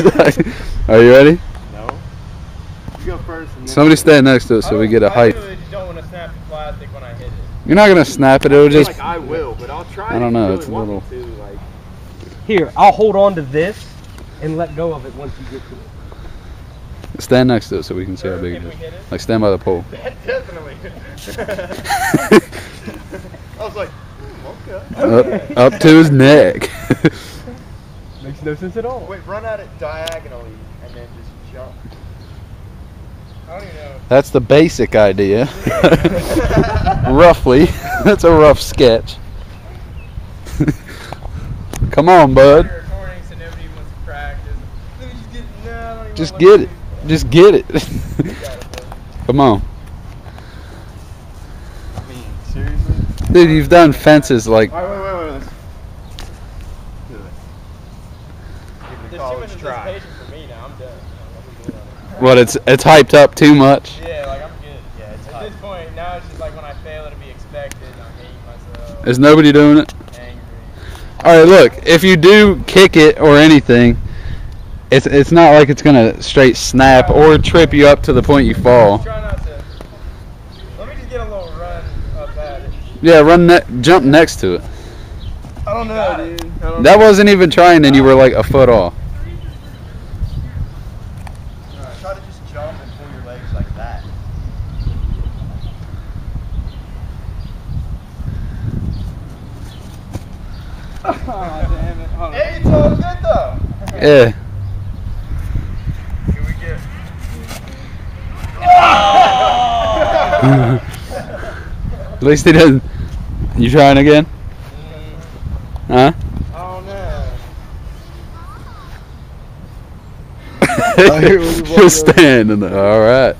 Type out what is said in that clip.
Are you ready? No. You go first. And then Somebody stand next to it so we get a I height. literally just don't want to snap the plastic when eye hit it. You're not gonna snap it. It'll I feel just. like I will, but I'll try. I don't know, You it's a little. to, like, Here, I'll hold on to this and let go of it once you get to it. Stand next to it so we can see how big it If we is. hit it. Like stand by the pole. definitely. I was like, hmm, okay. up, up to his neck. Makes no sense at all. Wait, run at it diagonally and then just jump. I don't even know. That's the basic idea. Roughly. That's a rough sketch. Come on, bud. You're recording, so nobody wants to practice. Let me just get. No, I don't even Just wanna get look it. Just get it. at it. You got it, bud. Come on. I mean, seriously? Dude, you've done fences like All right, wait, wait, wait. Let's do it. Give it a There's too college try. for me now. I'm done. I'm good it. what it's it's hyped up too much. Yeah, like I'm good. Yeah, it's At hot. this point, now it's just like when I fail, it'll be expected. I'm hating myself. Is nobody doing it? angry. All right, look. If you do kick it or anything, it's it's not like it's gonna straight snap or trip you up to the point you fall. Try not to. Let me just get a little run up at it. Yeah, run ne- jump next to it. I don't know, dude. I don't That wasn't even trying, and you were like a foot off. know. Try to just jump and pull your legs like that. Oh, damn it. Hold on. Hey, it's all good though. Yeah. Here we get. At least he doesn't. You trying again? Huh? Oh no. hear what you want, Just standing there. All right.